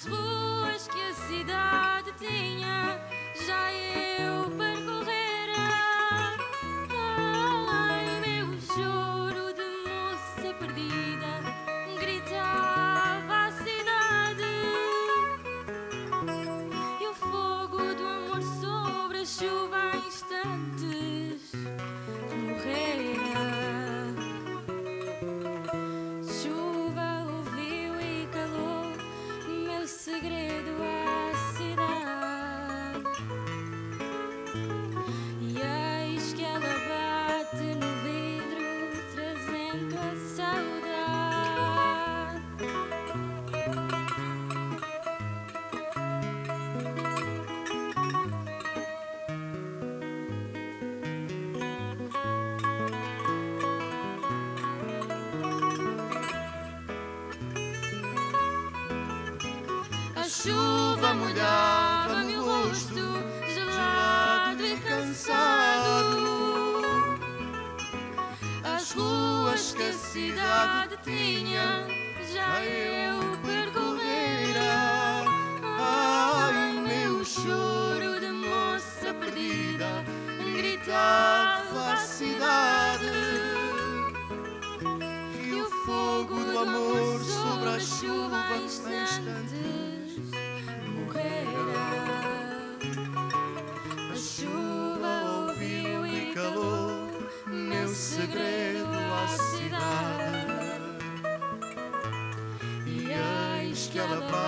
As ruas que a cidade tinha, já eu percorrera. Ai, meu choro de moça perdida, gritava a cidade. E o fogo do amor sobre a chuva em trazendo a chuva molhava-me o rosto, gelado e cansado. As ruas que a cidade tinha, já eu percorrera. Ai, meu choro de moça perdida, gritava a cidade. E o fogo do amor sobre a chuva à cidade.